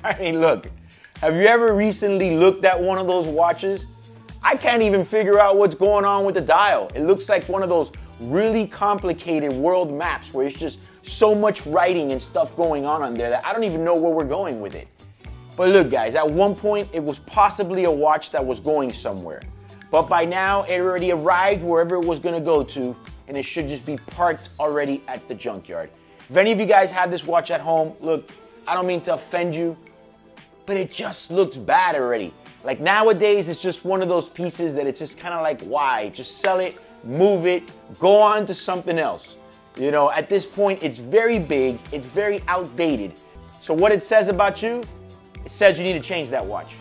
I mean, look, have you ever recently looked at one of those watches? I can't even figure out what's going on with the dial. It looks like one of those really complicated world maps where it's just so much writing and stuff going on on there that I don't even know where we're going with it. But look, guys, at one point it was possibly a watch that was going somewhere. But by now it already arrived wherever it was gonna go to, and it should just be parked already at the junkyard. If any of you guys have this watch at home, look, I don't mean to offend you, but it just looks bad already. Like nowadays, it's just one of those pieces that it's just kind of like, why? Just sell it, move it, go on to something else. You know, at this point, it's very big, it's very outdated. So, what it says about you, it says you need to change that watch.